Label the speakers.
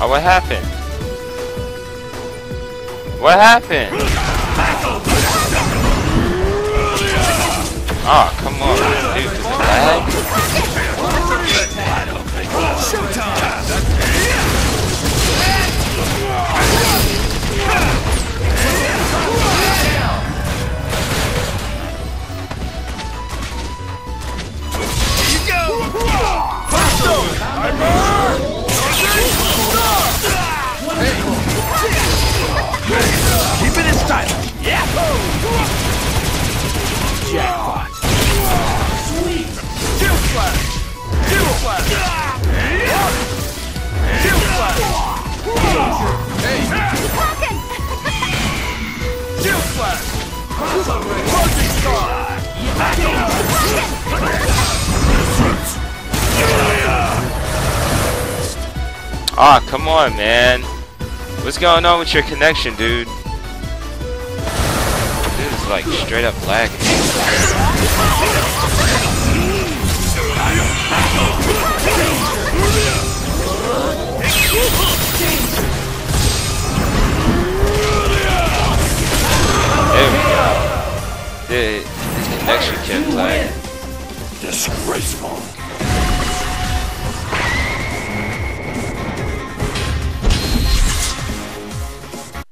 Speaker 1: Oh, what happened? What happened? Oh, come on,
Speaker 2: Jackpot. Sweet. Shield slash. Shield slash. Shield star.
Speaker 1: Oh, come on, man. What's going on with your connection, dude? Like straight up lagging. There we go. Dude, his connection kept lagging.
Speaker 2: Disgraceful.